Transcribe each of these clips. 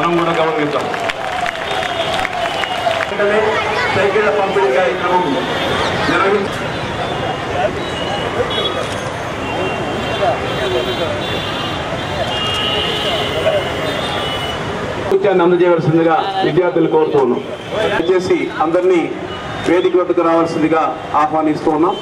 మనం కూడా గౌరవిద్దాం వెంటనే సైకిళ్ళ పంపిణీ కార్యక్రమం నృత్యాన్ని అందజేయవలసిందిగా విద్యార్థులు కోరుతూ ఉన్నాం దయచేసి అందరినీ వేదిక వద్దకు రావాల్సిందిగా ఆహ్వానిస్తూ ఉన్నాం.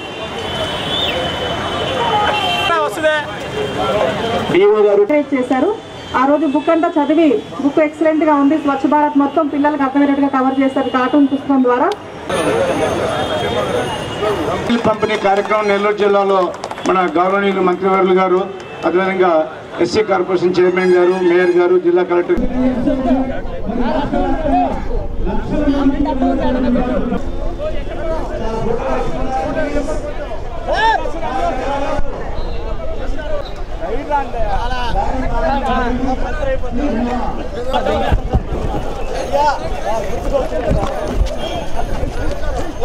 చేశారు. ఆ రోజు బుక్ అంతా చదివి బుక్ ఎక్సలెంట్గా ఉంది. స్వచ్ఛ భారత్ మొత్తం పిల్లలకు అర్థమయ్యేట్టుగా కవర్ చేశారు కార్టూన్ పుస్తకం ద్వారా. పంపిణీ కార్యక్రమం నెల్లూరు జిల్లాలో మన గౌరవనీయులు మంత్రివర్యులు గారు అదేవిధంగా ఎస్సీ కార్పొరేషన్ చైర్మన్ గారు మేయర్ గారు జిల్లా కలెక్టర్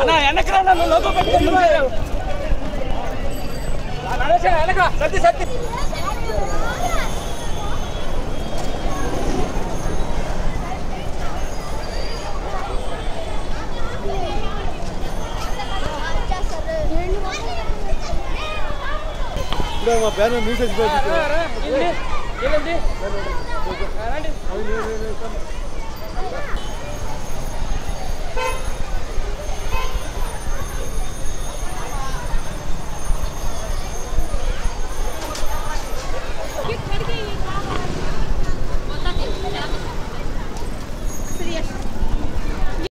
అన్నా వెనకరా నన్ను లోపల పెట్టుకుంటున్నావు వెనక Satti Satti Não, uma perna mil, você vai ये बंदे